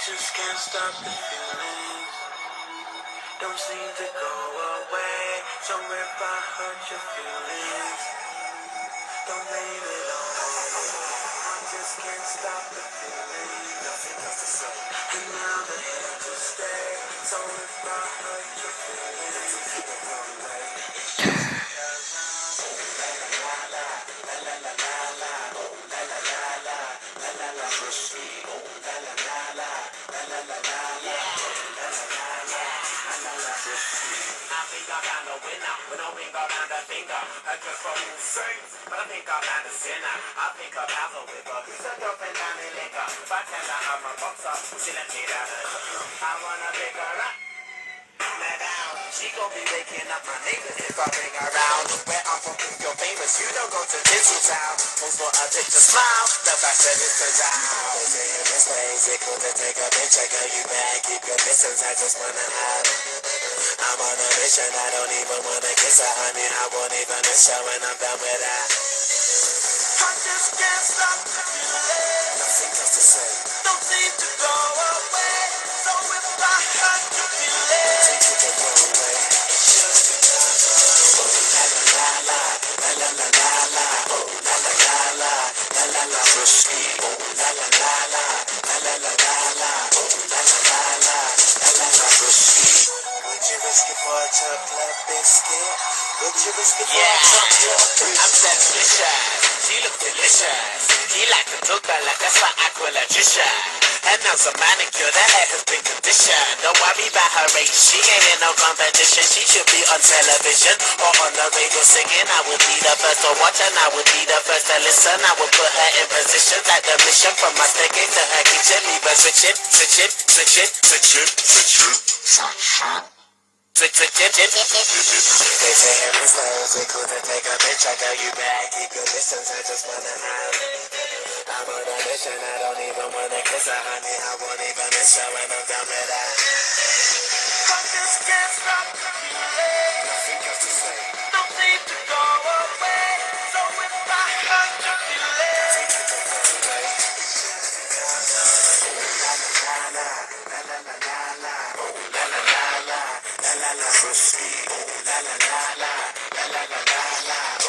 just can't stop the feelings. Don't seem to go away. So if I hurt your feelings, don't blame it on me. I just can't stop the feelings. Nothing else to say. And now they're here to stay. So if I hurt I think I found a winner with no ring around the finger. I just from saints, but I think I found a sinner. I think about the whipper, who's a girlfriend down in liquor. Bartender, I'm a boxer, she left me down the I wanna pick her up. Let down. She gon' be waking up my neighbors if I bring her round. Where I'm from, you're famous, you don't go to Tinseltown. Pose for a picture, smile. The that it's turns out. They say in this place, it cool to take a picture, girl. You better keep your distance. I just wanna have. I'm on a mission, I don't even wanna kiss her, honey. I won't even miss her when I'm done with her. I just can't stop the feelings. Nothing else to say. Don't seem to go away. So if I hurt your feelings, Take it the wrong way. La la la la, la la la la la, oh la la la la, la la la risky, oh la la la la, oh, la la you risk it chocolate biscuit? Would you risk it for Yeah, a chocolate? I'm delicious. She look delicious. He like to look her like that's my aqualogician. And now some manicure, the hair has been conditioned. Don't worry about her age, she ain't in no competition. She should be on television or on the radio singing. I would be the first to watch and I would be the first to listen. I would put her in position like the mission from my staircase to her kitchen. Leave her switching, switching, switching, switching, switching, switching. They say every it cool to take a bitch, I girl. You back, keep your distance. I just wanna have. I'm on a mission. I don't even wanna kiss her, honey. I won't even miss her when I'm done with her. I just can't stop Frisky. La la la la la la la la la.